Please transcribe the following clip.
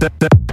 that, that.